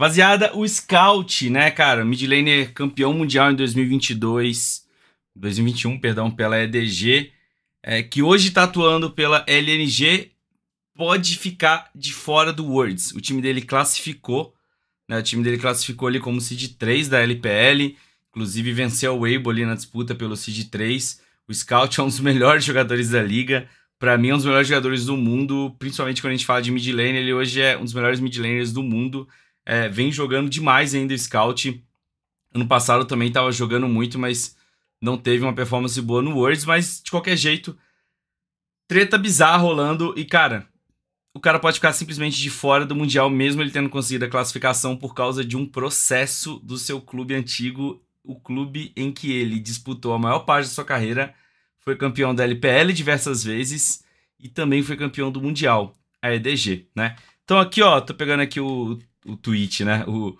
Rapaziada, o Scout, né, cara? Mid laner campeão mundial em 2022, 2021, perdão, pela EDG, é, que hoje tá atuando pela LNG, pode ficar de fora do Worlds. O time dele classificou, né? O time dele classificou ali como Seed 3 da LPL, inclusive venceu o Weibo ali na disputa pelo Seed 3. O Scout é um dos melhores jogadores da liga. Para mim, é um dos melhores jogadores do mundo, principalmente quando a gente fala de mid lane. Ele hoje é um dos melhores mid laners do mundo é, vem jogando demais ainda o Scout. Ano passado também estava jogando muito, mas não teve uma performance boa no Worlds. Mas de qualquer jeito, treta bizarra rolando. E cara, o cara pode ficar simplesmente de fora do Mundial, mesmo ele tendo conseguido a classificação por causa de um processo do seu clube antigo. O clube em que ele disputou a maior parte da sua carreira, foi campeão da LPL diversas vezes e também foi campeão do Mundial, a EDG, né? Então aqui, ó, tô pegando aqui o o tweet, né? O,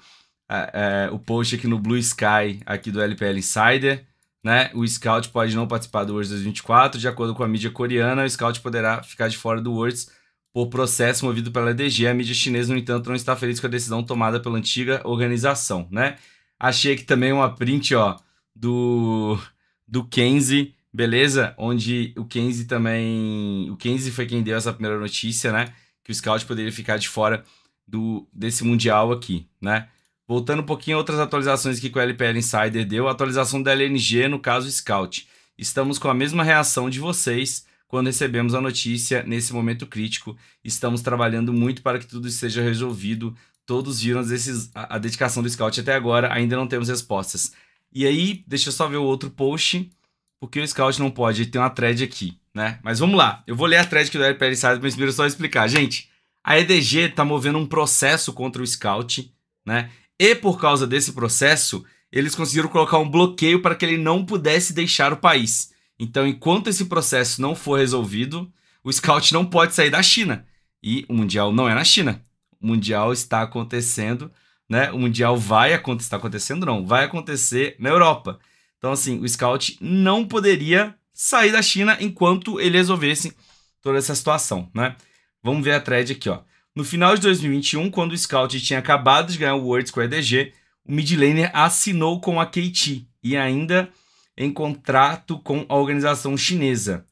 é, o post aqui no Blue Sky, aqui do LPL Insider, né? O Scout pode não participar do Worlds 2024. De acordo com a mídia coreana, o Scout poderá ficar de fora do Worlds por processo movido pela EDG. A mídia chinesa, no entanto, não está feliz com a decisão tomada pela antiga organização, né? Achei aqui também uma print, ó, do, do Kenzie, beleza? Onde o Kenzie também... O Kenzie foi quem deu essa primeira notícia, né? Que o Scout poderia ficar de fora do, desse Mundial aqui, né? Voltando um pouquinho a outras atualizações que o LPL Insider deu, a atualização da LNG no caso Scout. Estamos com a mesma reação de vocês quando recebemos a notícia nesse momento crítico. Estamos trabalhando muito para que tudo seja resolvido. Todos viram esses, a, a dedicação do Scout até agora, ainda não temos respostas. E aí, deixa eu só ver o outro post, porque o Scout não pode, tem uma thread aqui, né? Mas vamos lá, eu vou ler a thread que o LPL Insider, mas primeiro só explicar. Gente, a EDG está movendo um processo contra o Scout, né? E por causa desse processo, eles conseguiram colocar um bloqueio para que ele não pudesse deixar o país. Então, enquanto esse processo não for resolvido, o Scout não pode sair da China. E o Mundial não é na China. O Mundial está acontecendo, né? O Mundial vai acontecer, está acontecendo não, vai acontecer na Europa. Então, assim, o Scout não poderia sair da China enquanto ele resolvesse toda essa situação, né? Vamos ver a thread aqui, ó. No final de 2021, quando o Scout tinha acabado de ganhar o Worlds com a EDG, o midlaner assinou com a KT e ainda em contrato com a organização chinesa.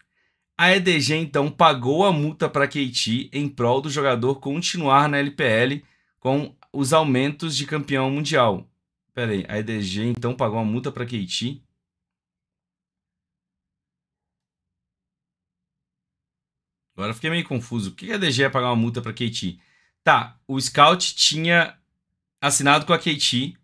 A EDG então pagou a multa para a KT em prol do jogador continuar na LPL com os aumentos de campeão mundial. Pera aí, a EDG então pagou a multa para a KT Agora fiquei meio confuso. Por que a DG ia pagar uma multa para KT? Tá, o Scout tinha assinado com a KT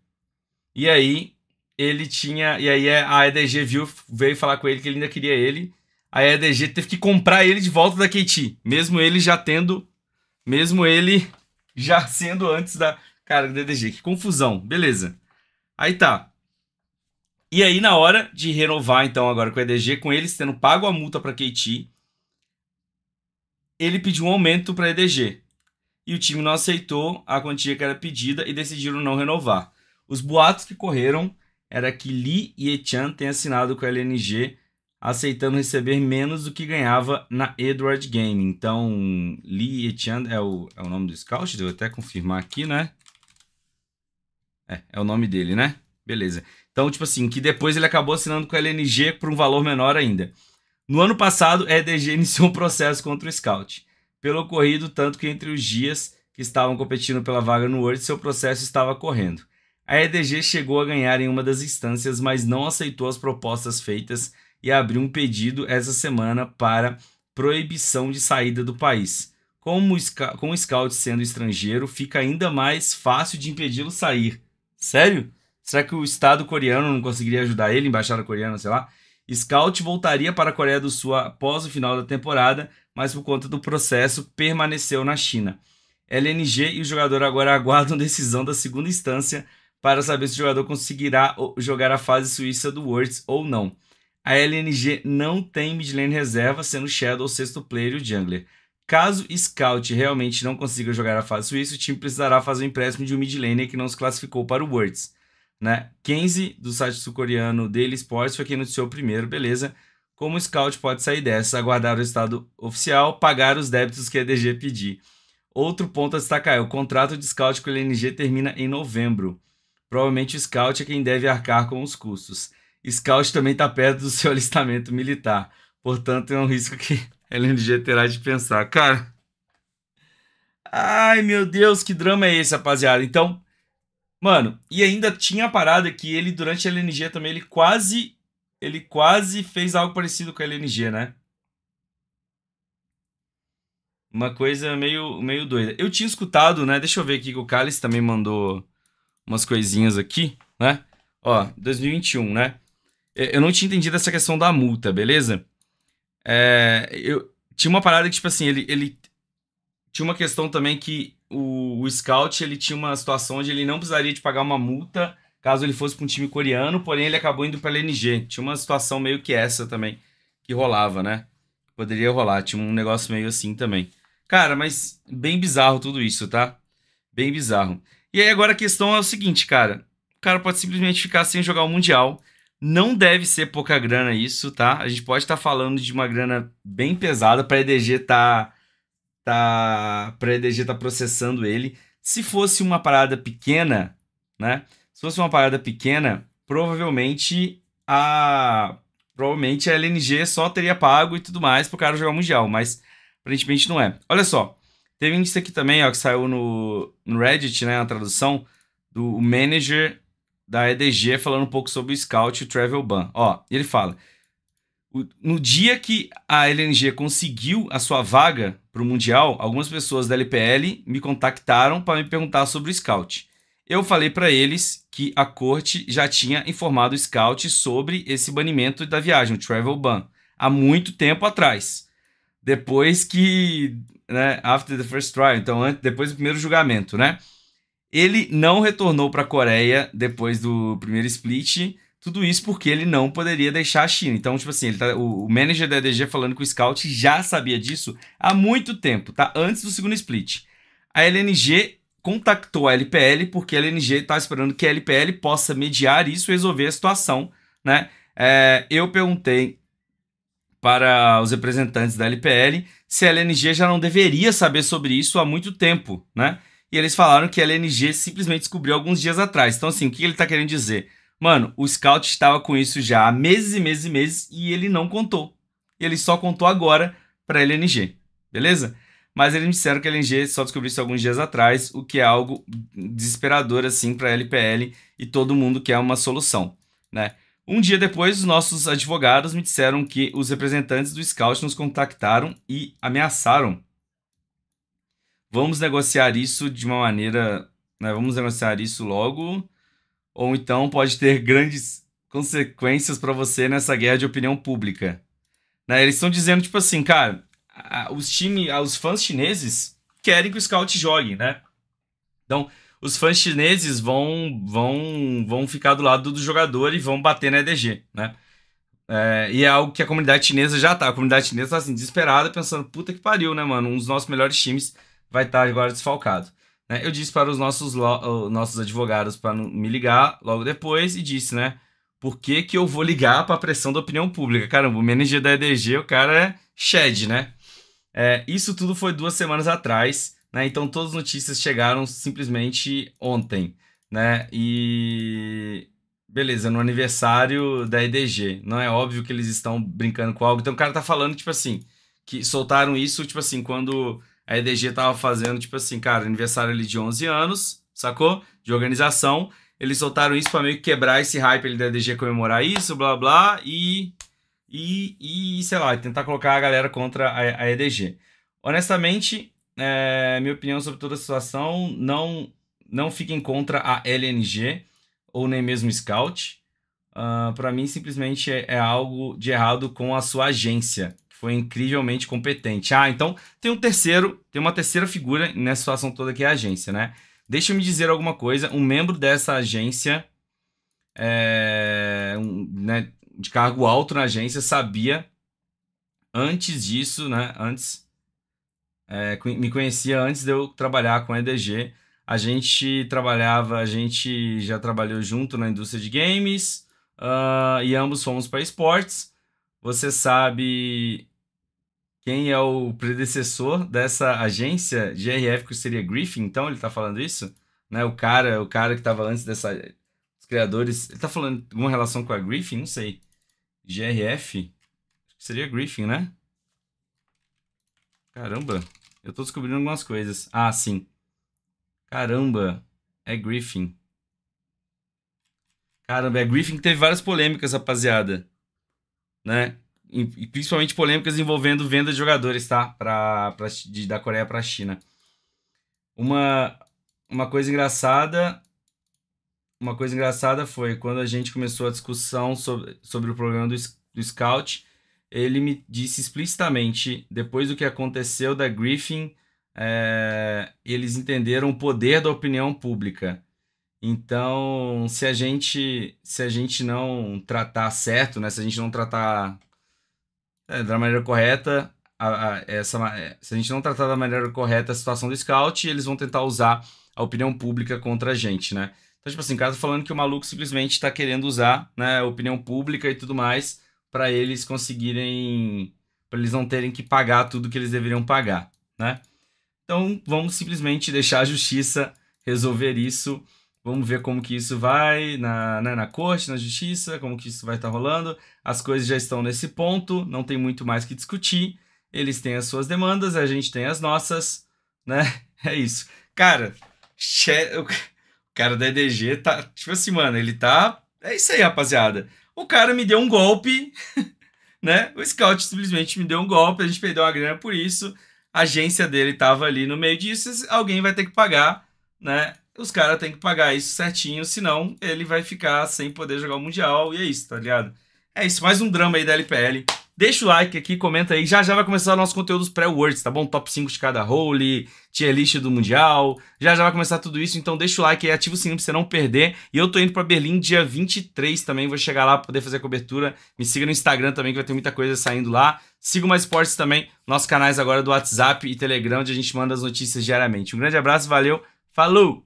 e aí ele tinha e aí a EDG viu, veio falar com ele que ele ainda queria ele. A EDG teve que comprar ele de volta da KT, mesmo ele já tendo, mesmo ele já sendo antes da cara da EDG. Que confusão. Beleza. Aí tá. E aí na hora de renovar então agora com a EDG, com eles tendo pago a multa para KT, ele pediu um aumento para a EDG. E o time não aceitou a quantia que era pedida e decidiram não renovar. Os boatos que correram era que Lee e Echan têm assinado com a LNG, aceitando receber menos do que ganhava na Edward Game. Então, Lee Echan é o, é o nome do scout, devo até confirmar aqui, né? É, é o nome dele, né? Beleza. Então, tipo assim, que depois ele acabou assinando com a LNG por um valor menor ainda. No ano passado, a EDG iniciou um processo contra o Scout, pelo ocorrido tanto que entre os dias que estavam competindo pela vaga no World, seu processo estava correndo. A EDG chegou a ganhar em uma das instâncias, mas não aceitou as propostas feitas e abriu um pedido essa semana para proibição de saída do país. Como com o Scout sendo estrangeiro, fica ainda mais fácil de impedi-lo sair. Sério? Será que o Estado coreano não conseguiria ajudar ele, embaixada coreana, sei lá? Scout voltaria para a Coreia do Sul após o final da temporada, mas por conta do processo permaneceu na China. LNG e o jogador agora aguardam decisão da segunda instância para saber se o jogador conseguirá jogar a fase suíça do Worlds ou não. A LNG não tem midlane reserva, sendo Shadow o sexto player e o jungler. Caso Scout realmente não consiga jogar a fase suíça, o time precisará fazer um empréstimo de um midlaner que não se classificou para o Worlds né? Kenzie, do site sul-coreano Daily Sports, foi quem noticiou primeiro, beleza. Como o scout pode sair dessa? Aguardar o estado oficial, pagar os débitos que a EDG pedir. Outro ponto a destacar é o contrato de scout com o LNG termina em novembro. Provavelmente o scout é quem deve arcar com os custos. Scout também está perto do seu alistamento militar. Portanto, é um risco que a LNG terá de pensar. Cara. Ai, meu Deus, que drama é esse, rapaziada? Então, mano, e ainda tinha a parada que ele, durante a LNG também, ele quase. Ele quase fez algo parecido com a LNG, né? Uma coisa meio, meio doida. Eu tinha escutado, né? Deixa eu ver aqui que o Cálice também mandou umas coisinhas aqui, né? Ó, 2021, né? Eu não tinha entendido essa questão da multa, beleza? É, eu tinha uma parada que, tipo assim, ele, ele tinha uma questão também que o, o Scout ele tinha uma situação onde ele não precisaria de pagar uma multa caso ele fosse para um time coreano, porém ele acabou indo para a LNG. Tinha uma situação meio que essa também que rolava, né? Poderia rolar, tinha um negócio meio assim também. Cara, mas bem bizarro tudo isso, tá? Bem bizarro. E aí agora a questão é o seguinte, cara. O cara pode simplesmente ficar sem jogar o Mundial. Não deve ser pouca grana isso, tá? A gente pode estar tá falando de uma grana bem pesada para a EDG tá tá para EDG tá processando ele. Se fosse uma parada pequena, né? Se fosse uma parada pequena, provavelmente a provavelmente a LNG só teria pago e tudo mais pro cara jogar mundial, mas aparentemente não é. Olha só, teve isso aqui também, ó, que saiu no, no Reddit, né, na tradução do manager da EDG falando um pouco sobre o Scout e o Travel Ban. Ó, ele fala: no dia que a LNG conseguiu a sua vaga para o Mundial, algumas pessoas da LPL me contactaram para me perguntar sobre o Scout. Eu falei para eles que a corte já tinha informado o Scout sobre esse banimento da viagem, o Travel Ban, há muito tempo atrás. Depois que, né, after the first trial, então depois do primeiro julgamento, né? Ele não retornou para a Coreia depois do primeiro split. Tudo isso porque ele não poderia deixar a China. Então, tipo assim, tá, o, o manager da EDG falando que o Scout já sabia disso há muito tempo, tá? Antes do segundo split. A LNG contactou a LPL porque a LNG está esperando que a LPL possa mediar isso e resolver a situação, né? É, eu perguntei para os representantes da LPL se a LNG já não deveria saber sobre isso há muito tempo, né? E eles falaram que a LNG simplesmente descobriu alguns dias atrás. Então, assim, o que ele está querendo dizer? Mano, o Scout estava com isso já há meses e meses e meses e ele não contou. Ele só contou agora para a LNG, beleza? Mas eles me disseram que a LNG só descobriu isso alguns dias atrás, o que é algo desesperador, assim, para a LPL e todo mundo quer uma solução, né? Um dia depois, os nossos advogados me disseram que os representantes do Scout nos contactaram e ameaçaram vamos negociar isso de uma maneira, né, vamos negociar isso logo, ou então pode ter grandes consequências para você nessa guerra de opinião pública. Né, eles estão dizendo, tipo assim, cara, os times, os fãs chineses querem que o Scout jogue, né? Então, os fãs chineses vão, vão, vão ficar do lado do jogador e vão bater na EDG, né? É, e é algo que a comunidade chinesa já tá. A comunidade chinesa tá assim, desesperada, pensando, puta que pariu, né, mano? Um dos nossos melhores times vai estar agora desfalcado. Né? Eu disse para os nossos, nossos advogados para me ligar logo depois e disse, né? Por que, que eu vou ligar para a pressão da opinião pública? Caramba, o manager da EDG, o cara é shed, né? É, isso tudo foi duas semanas atrás, né? Então todas as notícias chegaram simplesmente ontem, né? E beleza, no aniversário da EDG. Não é óbvio que eles estão brincando com algo. Então o cara tá falando, tipo assim, que soltaram isso, tipo assim, quando a EDG tava fazendo, tipo assim, cara, aniversário ali de 11 anos, sacou? De organização. Eles soltaram isso pra meio que quebrar esse hype ali da EDG comemorar isso, blá blá, e. E, e sei lá, tentar colocar a galera contra a, a EDG. Honestamente, é, minha opinião sobre toda a situação, não, não fiquem contra a LNG ou nem mesmo Scout. Uh, para mim, simplesmente é, é algo de errado com a sua agência foi incrivelmente competente. Ah, então tem um terceiro, tem uma terceira figura nessa situação toda que é a agência, né? Deixa eu me dizer alguma coisa. Um membro dessa agência, é, um, né, de cargo alto na agência, sabia antes disso, né? Antes é, me conhecia antes de eu trabalhar com a EDG. A gente trabalhava, a gente já trabalhou junto na indústria de games uh, e ambos fomos para esportes. Você sabe quem é o predecessor dessa agência GRF que seria Griffin, então ele tá falando isso? Né? O cara, o cara que tava antes dessa os criadores, ele tá falando alguma relação com a Griffin? Não sei. GRF seria Griffin, né? Caramba, eu tô descobrindo algumas coisas. Ah, sim. Caramba, é Griffin. Caramba, é Griffin que teve várias polêmicas, rapaziada. Né? E principalmente polêmicas envolvendo venda de jogadores, tá? Pra, pra, de, da Coreia pra China. Uma, uma coisa engraçada. Uma coisa engraçada foi quando a gente começou a discussão sobre, sobre o problema do, do Scout. Ele me disse explicitamente, depois do que aconteceu da Griffin, é, eles entenderam o poder da opinião pública. Então, se a gente se a gente não tratar certo, né, se a gente não tratar é, da maneira correta, a, a, essa, é, se a gente não tratar da maneira correta a situação do scout, eles vão tentar usar a opinião pública contra a gente, né? Então, tipo assim, o cara tá falando que o maluco simplesmente está querendo usar, né, a opinião pública e tudo mais para eles conseguirem, para eles não terem que pagar tudo que eles deveriam pagar, né? Então, vamos simplesmente deixar a justiça resolver isso Vamos ver como que isso vai na, né, na corte, na justiça, como que isso vai estar tá rolando. As coisas já estão nesse ponto, não tem muito mais que discutir. Eles têm as suas demandas, a gente tem as nossas, né? É isso. Cara, o cara da EDG tá. Tipo assim, mano, ele tá. É isso aí, rapaziada. O cara me deu um golpe, né? O scout simplesmente me deu um golpe, a gente perdeu uma grana por isso. A agência dele tava ali no meio disso, alguém vai ter que pagar, né? Os caras têm que pagar isso certinho, senão ele vai ficar sem poder jogar o Mundial. E é isso, tá ligado? É isso, mais um drama aí da LPL. Deixa o like aqui, comenta aí. Já já vai começar o nosso conteúdo pré-words, tá bom? Top 5 de cada role, tier list do Mundial. Já já vai começar tudo isso, então deixa o like aí, ativa o sininho pra você não perder. E eu tô indo pra Berlim dia 23 também, vou chegar lá pra poder fazer a cobertura. Me siga no Instagram também, que vai ter muita coisa saindo lá. Siga o Mais Esportes também, nossos canais agora do WhatsApp e Telegram, onde a gente manda as notícias diariamente. Um grande abraço, valeu, falou!